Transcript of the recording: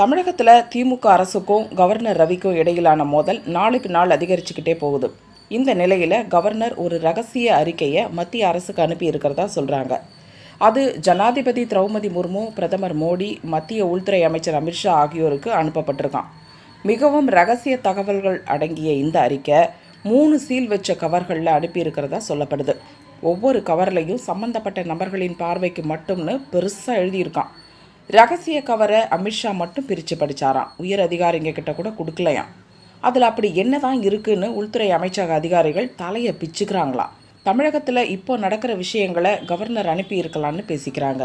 தமிழகத்தில் திமுக அரசுக்கும் கவர்னர் ரவிக்கும் இடையிலான மோதல் நாளுக்கு நாள் அதிகரிச்சுக்கிட்டே போகுது. இந்த நிலையில் கவர்னர் ஒரு ரகசிய அறிக்கையை மத்திய அரசுக்கு அனுப்பி இருக்கிறதா சொல்கிறாங்க அது ஜனாதிபதி திரௌபதி முர்மு பிரதமர் மோடி மத்திய உள்துறை அமைச்சர் அமித்ஷா ஆகியோருக்கு அனுப்பப்பட்டிருக்கான். மிகவும் ரகசிய தகவல்கள் அடங்கிய இந்த அறிக்கை மூணு சீல் வச்ச கவர்களில் அனுப்பியிருக்கிறதா சொல்லப்படுது. ஒவ்வொரு கவர்லையும் சம்பந்தப்பட்ட நபர்களின் பார்வைக்கு மட்டும்னு பெருசாக எழுதியிருக்கான். ரகசிய கவரை அமித்ஷா மட்டும் பிரித்து படித்தாராம் உயர் அதிகாரிங்க கிட்ட கூட கொடுக்கலையாம். அதில் அப்படி என்ன தான் இருக்குன்னு உள்துறை அமைச்சக அதிகாரிகள் தலையை பிச்சுக்கிறாங்களாம் தமிழகத்தில் இப்போ நடக்கிற விஷயங்களை கவர்னர் அனுப்பி இருக்கலாம்னு பேசிக்கிறாங்க.